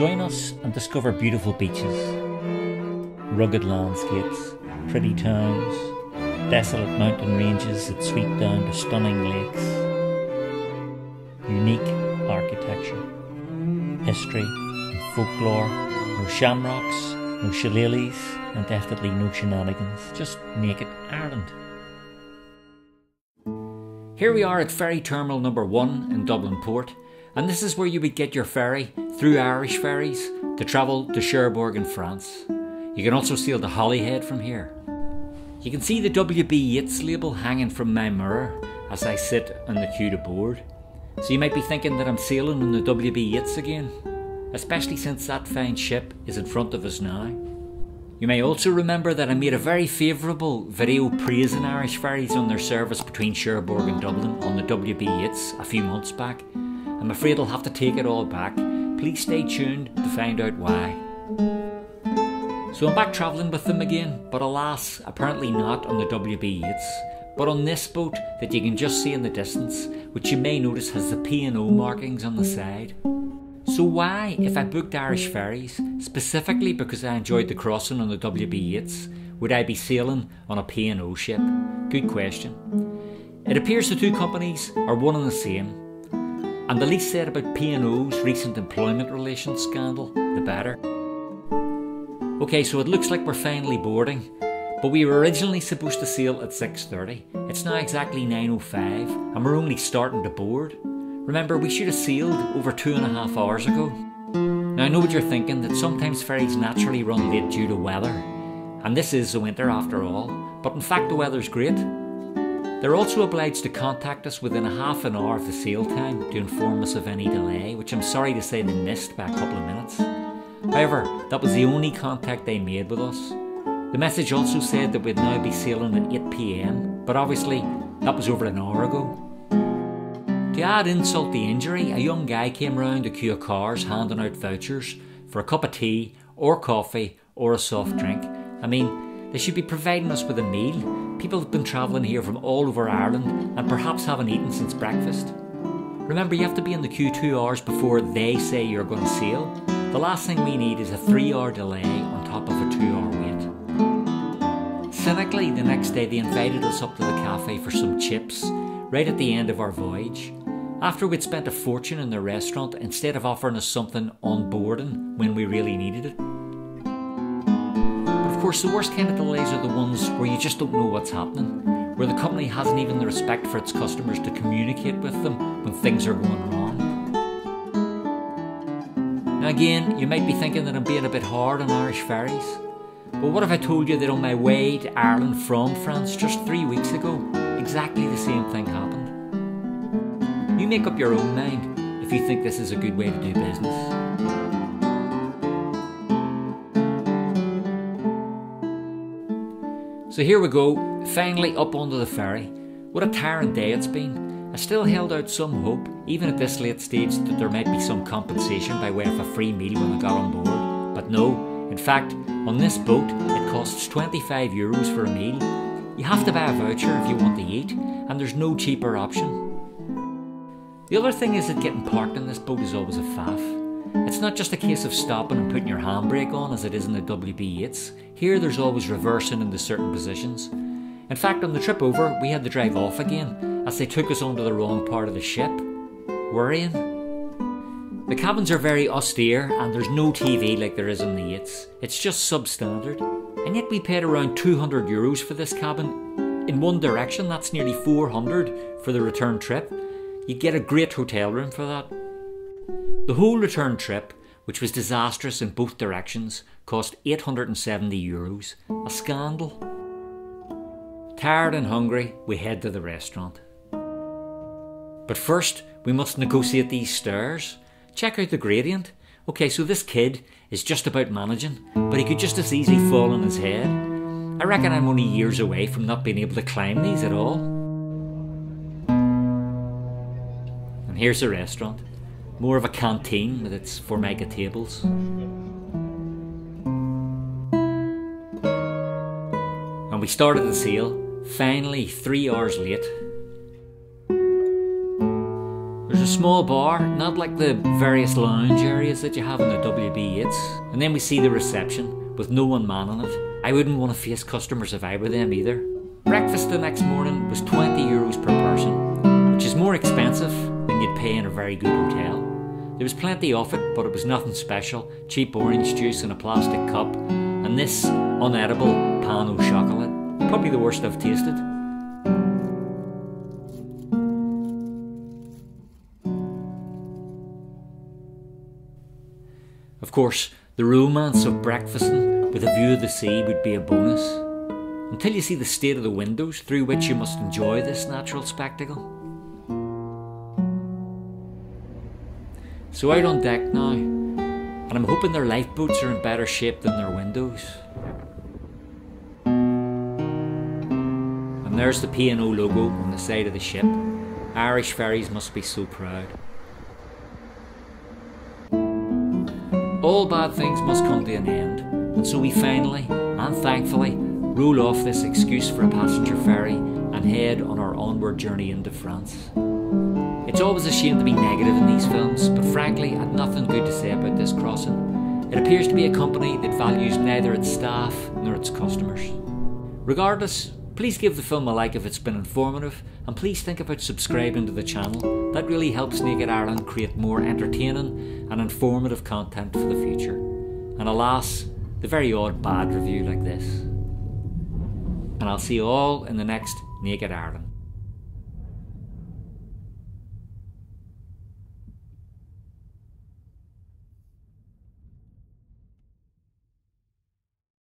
Join us and discover beautiful beaches, rugged landscapes, pretty towns, desolate mountain ranges that sweep down to stunning lakes, unique architecture, history and folklore, no shamrocks, no shillelaghs, and definitely no shenanigans, just naked Ireland. Here we are at ferry terminal number one in Dublin Port, and this is where you would get your ferry through Irish ferries to travel to Cherbourg in France. You can also sail to Holyhead from here. You can see the WB Yeats label hanging from my mirror as I sit on the queue to board. So you might be thinking that I'm sailing on the WB Yeats again, especially since that fine ship is in front of us now. You may also remember that I made a very favourable video praising Irish ferries on their service between Cherbourg and Dublin on the WB Yeats a few months back. I'm afraid I'll have to take it all back. Please stay tuned to find out why. So I'm back travelling with them again, but alas, apparently not on the WB Yeats, but on this boat that you can just see in the distance, which you may notice has the P&O markings on the side. So why, if I booked Irish ferries, specifically because I enjoyed the crossing on the WB Yeats, would I be sailing on a P&O ship? Good question. It appears the two companies are one and the same, and the least said about P&O's recent employment relations scandal, the better. Okay, so it looks like we're finally boarding, but we were originally supposed to sail at 6.30. It's now exactly 9.05 and we're only starting to board. Remember, we should have sailed over two and a half hours ago. Now, I know what you're thinking that sometimes ferries naturally run late due to weather, and this is the winter after all, but in fact, the weather's great. They're also obliged to contact us within a half an hour of the sail time to inform us of any delay, which I'm sorry to say they missed by a couple of minutes. However, that was the only contact they made with us. The message also said that we'd now be sailing at 8pm, but obviously that was over an hour ago. To add insult to injury, a young guy came round a queue cars handing out vouchers for a cup of tea or coffee or a soft drink. I mean, they should be providing us with a meal. People have been travelling here from all over Ireland and perhaps haven't eaten since breakfast. Remember, you have to be in the queue two hours before they say you're going to sail. The last thing we need is a three hour delay on top of a two hour wait. Cynically, the next day they invited us up to the cafe for some chips right at the end of our voyage. After we'd spent a fortune in their restaurant, instead of offering us something on boarding when we really needed it. Of course, the worst kind of delays are the ones where you just don't know what's happening, where the company hasn't even the respect for its customers to communicate with them when things are going wrong. Now, again, you might be thinking that I'm being a bit hard on Irish ferries. But what if I told you that on my way to Ireland from France just three weeks ago, exactly the same thing happened? You make up your own mind if you think this is a good way to do business. So here we go, finally up onto the ferry. What a tiring day it's been. I still held out some hope, even at this late stage, that there might be some compensation by way of a free meal when I got on board. But no, in fact, on this boat, it costs 25 euros for a meal. You have to buy a voucher if you want to eat, and there's no cheaper option. The other thing is that getting parked in this boat is always a faff. It's not just a case of stopping and putting your handbrake on as it is in the WB Yeats. Here there's always reversing into certain positions. In fact, on the trip over, we had to drive off again as they took us onto the wrong part of the ship. Worrying. The cabins are very austere and there's no TV like there is in the Yeats. It's just substandard. And yet we paid around 200 euros for this cabin. In one direction, that's nearly 400 for the return trip. You get a great hotel room for that. The whole return trip, which was disastrous in both directions, cost 870 euros. A scandal. Tired and hungry, we head to the restaurant. But first, we must negotiate these stairs. Check out the gradient. Okay, so this kid is just about managing, but he could just as easily fall on his head. I reckon I'm only years away from not being able to climb these at all. And here's a restaurant. More of a canteen with its four mega tables. And we started the sail, finally three hours late. There's a small bar, not like the various lounge areas that you have in the WB Yeats. And then we see the reception with no one man on it. I wouldn't want to face customers if I were them either. Breakfast the next morning was 20 euros per person, which is more expensive than you'd pay in a very good hotel. There was plenty of it, but it was nothing special. Cheap orange juice in a plastic cup, and this unedible pain au chocolat. Probably the worst I've tasted. Of course, the romance of breakfasting with a view of the sea would be a bonus, until you see the state of the windows through which you must enjoy this natural spectacle. So out on deck now, and I'm hoping their lifeboats are in better shape than their windows. And there's the P&O logo on the side of the ship. Irish ferries must be so proud. All bad things must come to an end, and so we finally, and thankfully, roll off this excuse for a passenger ferry and head on our onward journey into France. It's always a shame to be negative in these films, but frankly, I've nothing good to say about this crossing. It appears to be a company that values neither its staff nor its customers. Regardless, please give the film a like if it's been informative, and please think about subscribing to the channel. That really helps Naked Ireland create more entertaining and informative content for the future. And alas, the very odd bad review like this. And I'll see you all in the next Naked Ireland.